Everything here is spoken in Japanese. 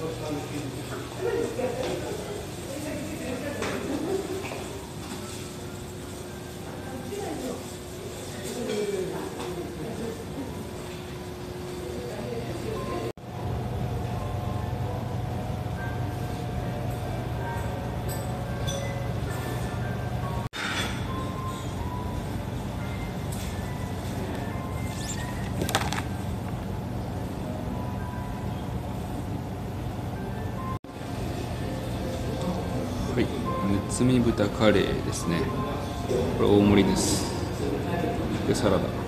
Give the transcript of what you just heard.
Thank you. はい。むつみ豚カレーですね。これ大盛りです。でサラダ。